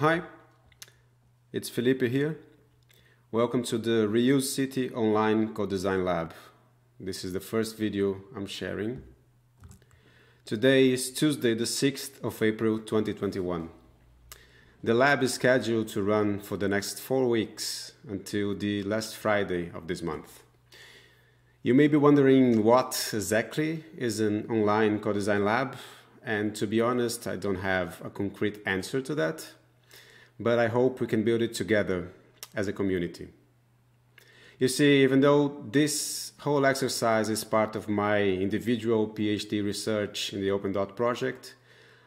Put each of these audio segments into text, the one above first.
Hi, it's Felipe here. Welcome to the Reuse City Online Co-Design Lab. This is the first video I'm sharing. Today is Tuesday the 6th of April 2021. The lab is scheduled to run for the next four weeks until the last Friday of this month. You may be wondering what exactly is an online co-design lab and to be honest I don't have a concrete answer to that but I hope we can build it together as a community. You see, even though this whole exercise is part of my individual PhD research in the OpenDoTT project,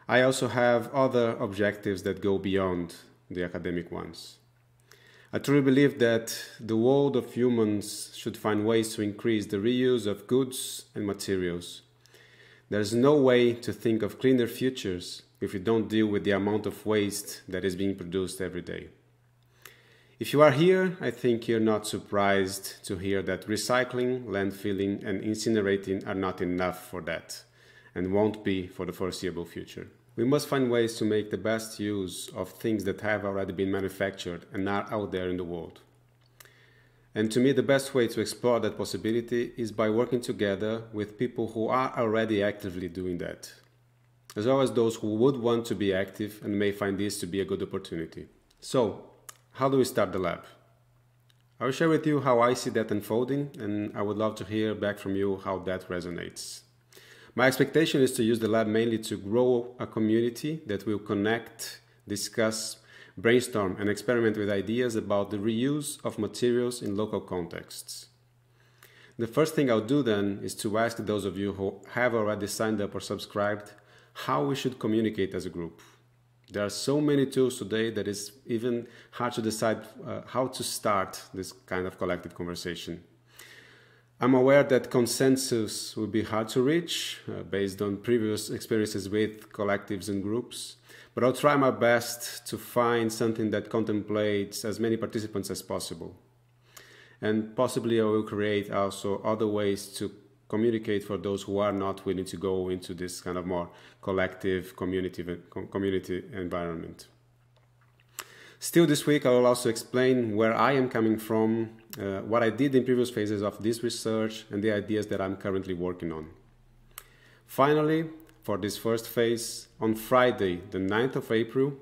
I also have other objectives that go beyond the academic ones. I truly believe that the world of humans should find ways to increase the reuse of goods and materials. There's no way to think of cleaner futures if you don't deal with the amount of waste that is being produced every day. If you are here, I think you're not surprised to hear that recycling, landfilling, and incinerating are not enough for that, and won't be for the foreseeable future. We must find ways to make the best use of things that have already been manufactured and are out there in the world. And to me, the best way to explore that possibility is by working together with people who are already actively doing that, as well as those who would want to be active and may find this to be a good opportunity. So, how do we start the lab? I will share with you how I see that unfolding, and I would love to hear back from you how that resonates. My expectation is to use the lab mainly to grow a community that will connect, discuss, brainstorm, and experiment with ideas about the reuse of materials in local contexts. The first thing I'll do then is to ask those of you who have already signed up or subscribed how we should communicate as a group. There are so many tools today that it's even hard to decide uh, how to start this kind of collective conversation. I'm aware that consensus will be hard to reach uh, based on previous experiences with collectives and groups, but I'll try my best to find something that contemplates as many participants as possible. And possibly I will create also other ways to communicate for those who are not willing to go into this kind of more collective community, community environment. Still this week I will also explain where I am coming from, uh, what I did in previous phases of this research and the ideas that I'm currently working on. Finally, for this first phase, on Friday, the 9th of April,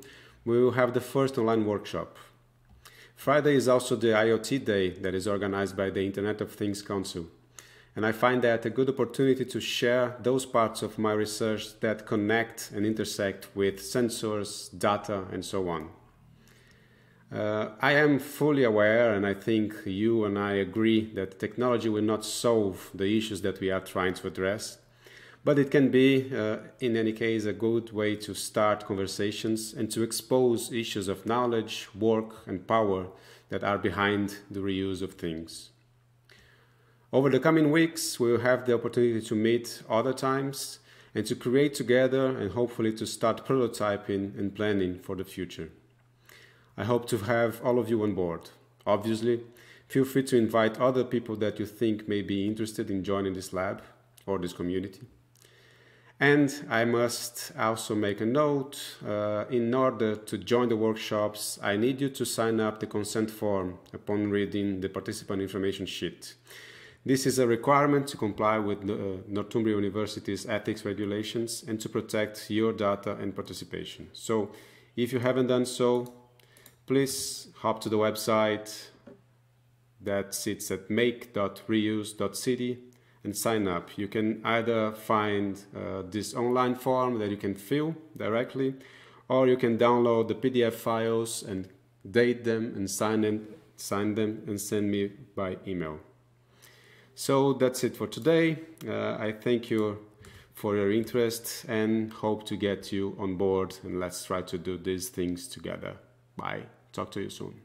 we will have the first online workshop. Friday is also the IoT Day that is organized by the Internet of Things Council and I find that a good opportunity to share those parts of my research that connect and intersect with sensors, data, and so on. Uh, I am fully aware, and I think you and I agree, that technology will not solve the issues that we are trying to address, but it can be, uh, in any case, a good way to start conversations and to expose issues of knowledge, work, and power that are behind the reuse of things. Over the coming weeks, we will have the opportunity to meet other times and to create together and hopefully to start prototyping and planning for the future. I hope to have all of you on board. Obviously, feel free to invite other people that you think may be interested in joining this lab or this community. And I must also make a note, uh, in order to join the workshops, I need you to sign up the consent form upon reading the participant information sheet. This is a requirement to comply with uh, Northumbria University's ethics regulations and to protect your data and participation. So if you haven't done so, please hop to the website that sits at make.reuse.city and sign up. You can either find uh, this online form that you can fill directly, or you can download the PDF files and date them and sign sign them and send me by email. So that's it for today. Uh, I thank you for your interest and hope to get you on board and let's try to do these things together. Bye. Talk to you soon.